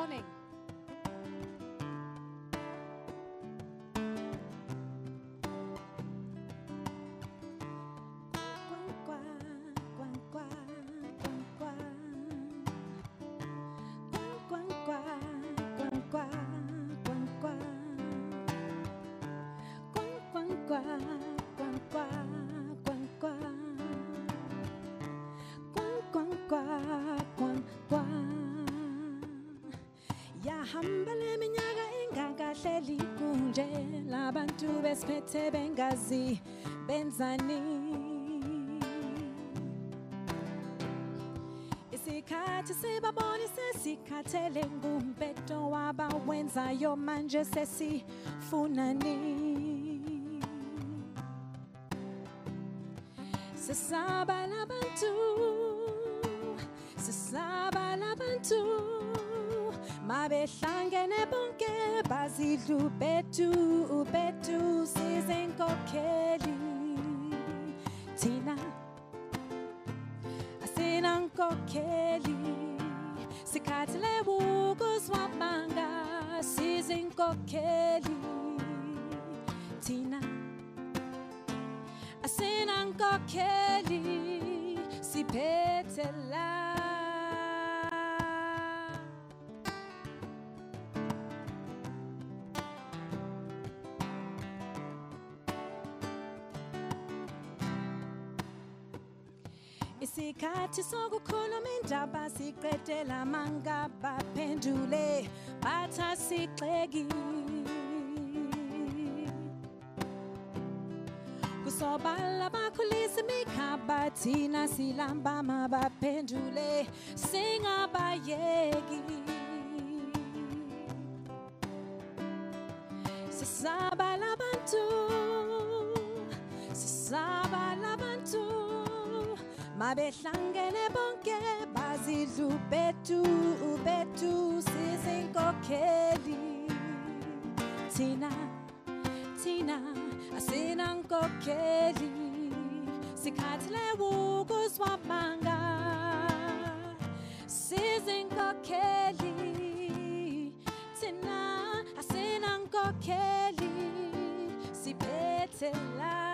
morning. Ingakahleli kunje labantu besiphethe bengazi benzani? Isikhathi sibaboni sesikhathele ngumbedo wabawenzayo manje sesifunani. Sisaba labantu mabehlangene bonke bazidlu bethu bethu sizenkokheli. Thina asinankokheli sikhathile ukuzwabanga sizinkokheli thina asinankokheli siphethe la isikhathi sokukhuluma indaba siqedela manga baphendule batha sigxeki kusobala bakhulisa imikhaba thina silamba mabaphendule singabayeki. Sisaba abehlangene bonke bazidla ubethu ubethu sizinkokheli. Thina thina asinankokheli sikhathile ukuzwa manga sizinkokheli. Thina asinankokheli sibethe la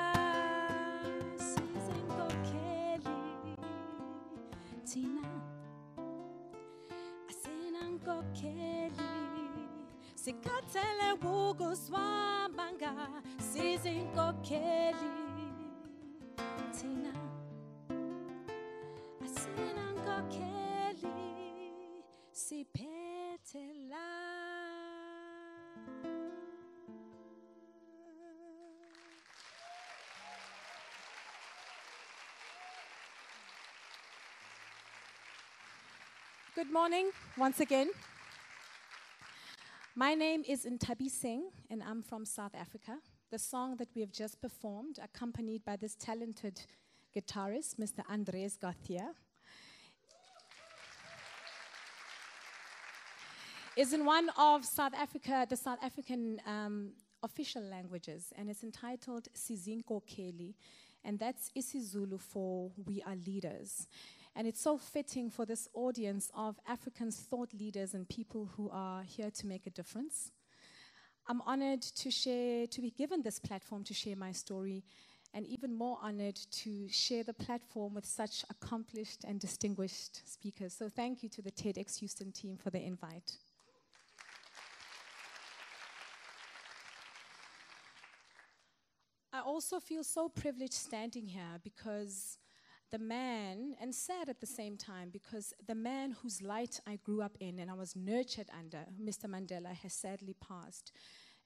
sikhathele ukuzwabanga sizinkokheli. Thina asinankokheli siphethe la. Good morning once again. My name is Ntabiseng, and I'm from South Africa. The song that we have just performed, accompanied by this talented guitarist, Mr. Andres Garcia, is in one of South Africa, the South African um, official languages, and it's entitled Sizinkokheli, and that's isiZulu for We Are Leaders. And it's so fitting for this audience of Africans, thought leaders, and people who are here to make a difference. I'm honored to share, to be given this platform to share my story, and even more honored to share the platform with such accomplished and distinguished speakers. So thank you to the TEDxEuston team for the invite. I also feel so privileged standing here because the man, and sad at the same time, because the man whose light I grew up in and I was nurtured under, Mr. Mandela, has sadly passed.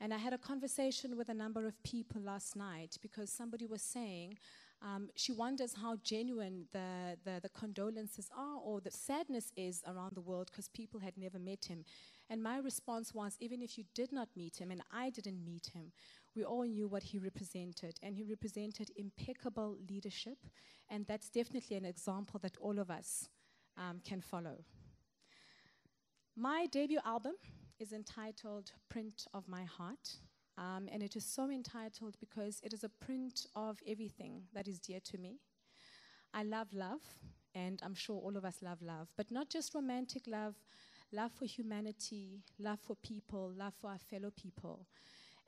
And I had a conversation with a number of people last night because somebody was saying um, she wonders how genuine the, the, the condolences are or the sadness is around the world because people had never met him. And my response was even if you did not meet him and I didn't meet him, we all knew what he represented. And he represented impeccable leadership. And that's definitely an example that all of us um, can follow. My debut album is entitled Print of My Heart. Um, and it is so entitled because it is a print of everything that is dear to me. I love love, and I'm sure all of us love love, but not just romantic love, love for humanity, love for people, love for our fellow people.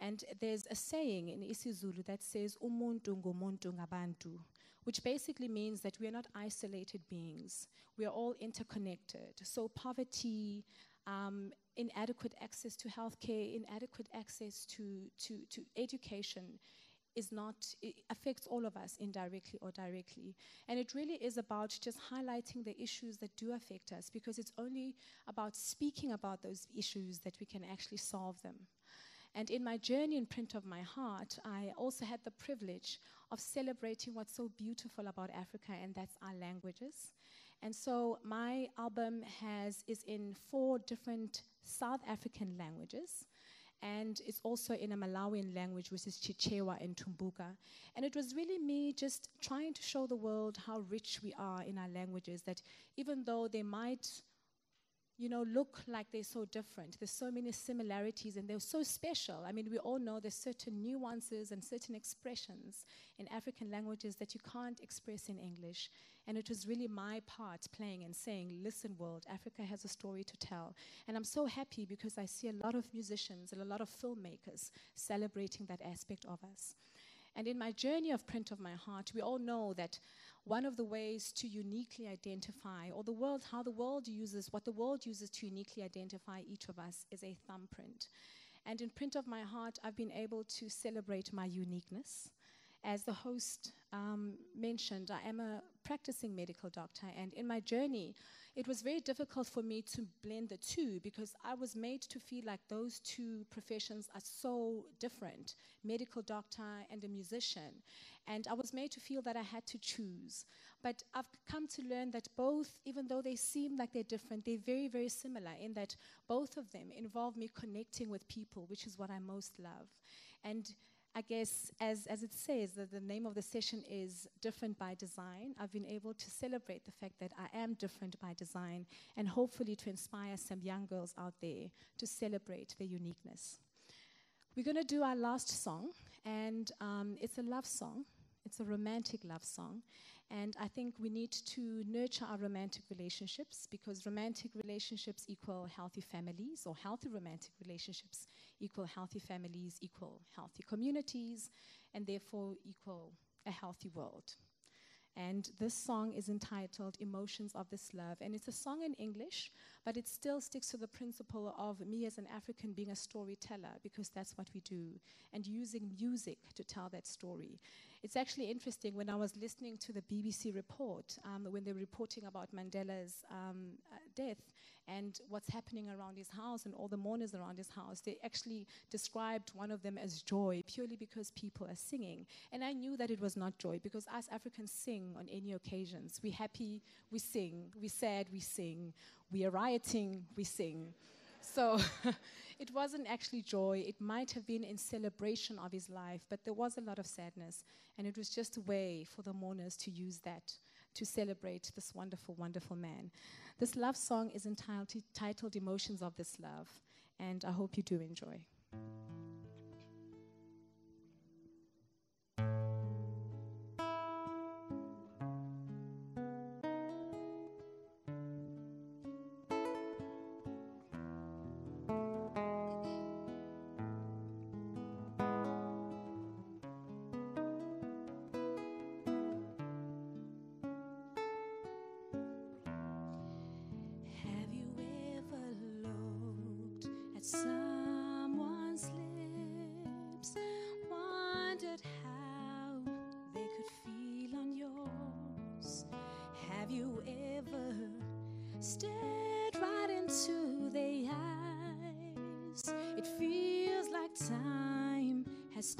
And there's a saying in isiZulu that says umuntu ngumuntu ngabantu, which basically means that we are not isolated beings. We are all interconnected. So poverty, um, inadequate access to healthcare, inadequate access to, to, to education is not, affects all of us indirectly or directly. And it really is about just highlighting the issues that do affect us because it's only about speaking about those issues that we can actually solve them. And in my journey in Print of My Heart, I also had the privilege of celebrating what's so beautiful about Africa, and that's our languages. And so my album has, is in four different South African languages and it's also in a Malawian language, which is Chichewa and Tumbuka. And it was really me just trying to show the world how rich we are in our languages, that even though they might you know, look like they're so different. There's so many similarities and they're so special. I mean, we all know there's certain nuances and certain expressions in African languages that you can't express in English. And it was really my part playing and saying, listen, world, Africa has a story to tell. And I'm so happy because I see a lot of musicians and a lot of filmmakers celebrating that aspect of us. And in my journey of Print of My Heart, we all know that one of the ways to uniquely identify, or the world, how the world uses, what the world uses to uniquely identify each of us is a thumbprint. And in Print of My Heart, I've been able to celebrate my uniqueness. As the host um, mentioned, I am a practicing medical doctor, and in my journey, it was very difficult for me to blend the two because I was made to feel like those two professions are so different medical doctor and a musician. And I was made to feel that I had to choose. But I've come to learn that both, even though they seem like they're different, they're very, very similar in that both of them involve me connecting with people, which is what I most love. And I guess, as, as it says, that the name of the session is Different by Design. I've been able to celebrate the fact that I am different by design and hopefully to inspire some young girls out there to celebrate their uniqueness. We're going to do our last song, and um, it's a love song. It's a romantic love song. And I think we need to nurture our romantic relationships because romantic relationships equal healthy families, or healthy romantic relationships equal healthy families, equal healthy communities, and therefore equal a healthy world. And this song is entitled Emotions of This Love. And it's a song in English, but it still sticks to the principle of me as an African being a storyteller, because that's what we do, and using music to tell that story. It's actually interesting when I was listening to the BBC report, um, when they were reporting about Mandela's um, uh, death and what's happening around his house and all the mourners around his house, they actually described one of them as joy purely because people are singing. And I knew that it was not joy because us Africans sing on any occasions. We're happy, we sing. We're sad, we sing. We are rioting, we sing. So it wasn't actually joy. It might have been in celebration of his life, but there was a lot of sadness. And it was just a way for the mourners to use that to celebrate this wonderful, wonderful man. This love song is entitled Emotions of This Love, and I hope you do enjoy. at someone's lips, wondered how they could feel on yours. Have you ever stared right into their eyes? It feels like time has.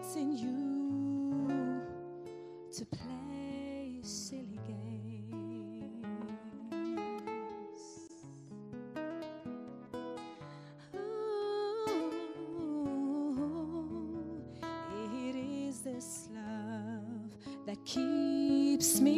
it's in you to play silly games. Ooh, it is this love that keeps me.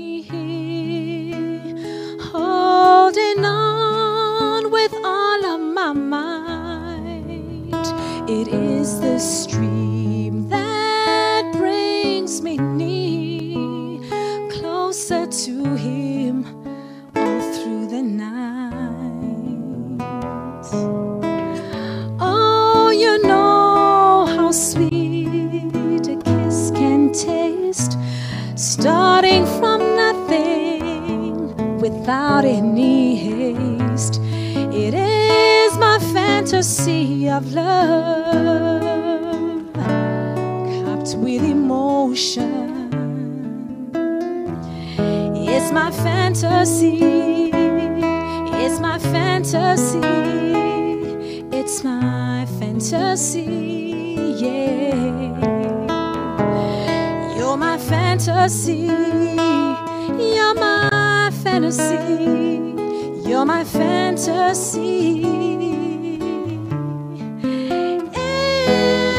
Without any haste. It is my fantasy of love, cupped with emotion. It's my fantasy. It's my fantasy. It's my fantasy. Yeah. You're my fantasy. You're my fantasy. You're my fantasy.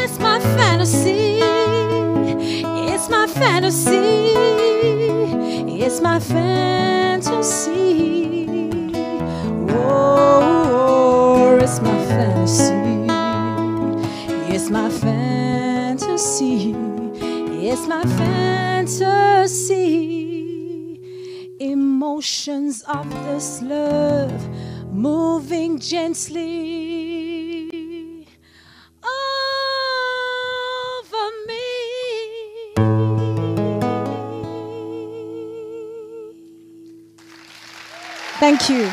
It's my fantasy. It's my fantasy. It's my fantasy. Oh, it's my fantasy. It's my fantasy. It's my fantasy. Emotions of this love moving gently over me. Thank you.